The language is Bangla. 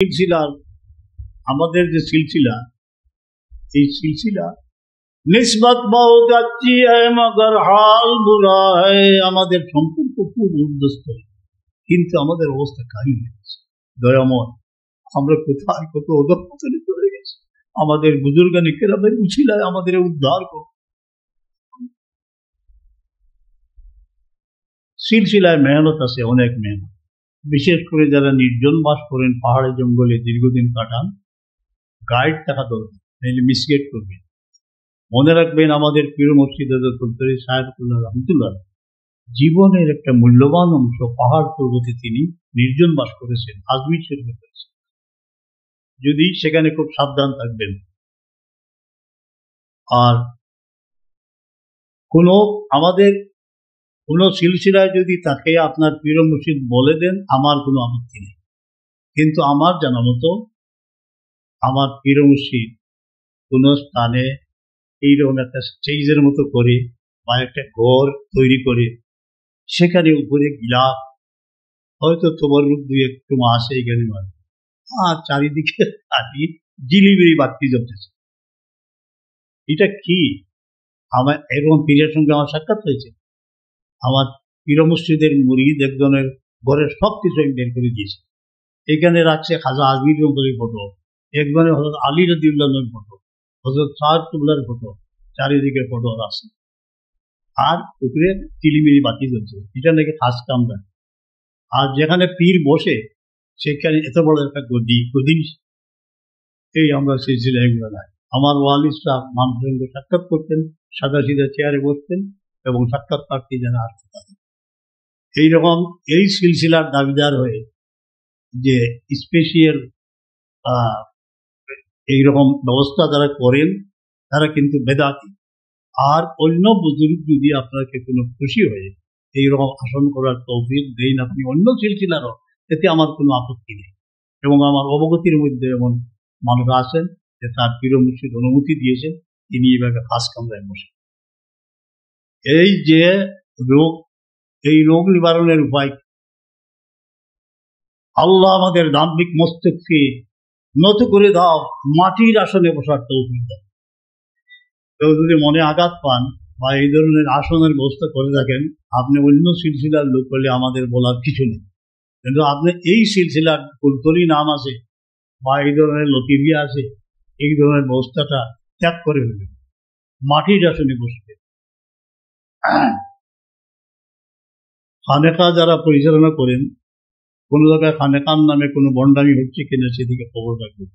সিলসিলার আমাদের যে সিলসিলা এই সিলসিলা নিসবত বহুত যাচ্ছি মগর হাল বুরা আমাদের সম্পর্ক খুব উর্ধস্ত কিন্তু আমাদের অবস্থা কাহিল হয়েছে দয়াময়, আমরা কোথায় কত অধপতনে চলে গেছি? আমাদের বুজুর্গানি কেরামের উছিলায় আমাদের উদ্ধার কর। সিলসিলায় মেহনত আছে, অনেক মেহনত। বিশেষ করে যারা নির্জন বাস করেন পাহাড়ে, জঙ্গলে দীর্ঘদিন কাটান গাইড থাকা দরকার। নাহলে মিসগেট করবে মনে রাখবেন আমাদের প্রিয় মসজিদ কুলতরি সাহেবুল্লাহ রহমতুল্লাহ জীবনের একটা মূল্যবান অংশ পাহাড় পর্বতে তিনি নির্জন বাস করেছেন, আজমির শরীফে করেছেন। যদি সেখানে খুব সাবধান থাকবেন। আর কোনো আমাদের কোনো সিলসিলায় যদি তাকে আপনার প্রিয় মসজিদ বলে দেন, আমার কোনো আপত্তি নেই। কিন্তু আমার জানা মতো, আমার প্রিয় মসজিদ কোনো স্থানে এইরকম একটা স্টেজের মতো করে বা একটা ঘর তৈরি করে, সেখানে উপরে গিলাপ হয়তো তোমার রূপ দুই একটু আসে এখানে মানে আর চারিদিকে আদি জিলিবিলি বাতি জ্বলতেছে। এটা কি? আমার এরকম পীরের সঙ্গে আমার সাক্ষাৎ হয়েছে? আমার পীর মসজিদের মুরিদ একজনের ঘরের সব কিছু আমি বের করে দিয়েছি। এখানে রাখছে খাজা আজমির রঙ্গের ফটো একজনের হজরত আলী রদিউল্লাহের ফটো হজরত তুল্লার ফটো চারিদিকে ফটো আছে। আর উপরে চিলিমিলি বাতি জ্বলছে। এটা নাকি খাস কামরা আর যেখানে পীর বসে, সেখানে এত বড় একটা গদি গদি এই আমরা এগুলো নাই আমার ওয়ালিদ সাহ মানুষের সাক্ষাৎ করতেন সাদা সিধা চেয়ারে বসতেন। এবং সাক্ষাৎ প্রার্থী যারা আসতে তাদের এইরকম এই সিলসিলার দাবিদার হয়ে যে স্পেশিয়াল এইরকম ব্যবস্থা যারা করেন, তারা কিন্তু বেদাতি। আর অন্য বুজুর্গ যদি আপনাকে কোনো খুশি হয়ে এইরকম আসন করার তৌফিক দেন আপনি অন্য সিলসিলারও, এতে আমার কোনো আপত্তি নেই। এবং আমার অবগতির মধ্যে এমন মানুষ আছেন যে তার প্রিয় মুর্শিদ অনুমতি দিয়েছেন, তিনি এইভাবে ফাঁস কামরায় বসে এই যে রোগ, এই রোগ নিবারণের উপায়। আল্লাহ আমাদের দাম্ভিক মস্তককে নত করে দাও, মাটির আসনে বসার তৌফিক দাও। কেউ যদি মনে আঘাত পান বা এই ধরনের আসনের ব্যবস্থা করে থাকেন, আপনি অন্য সিলসিলার লোক করলে আমাদের বলার কিছু নেই। কিন্তু আপনি এই সিলসিলার কুলতরি নাম আছে বা এই ধরনের লতিবিয়া আছে, এই ধরনের ব্যবস্থাটা ত্যাগ করে ফেলবেন মাটির আসনে বসবে। খানেকা যারা পরিচালনা করেন, কোনো জায়গায় খানেকার নামে কোনো বন্ডামি হচ্ছে কিনা সেদিকে খবর রাখবেন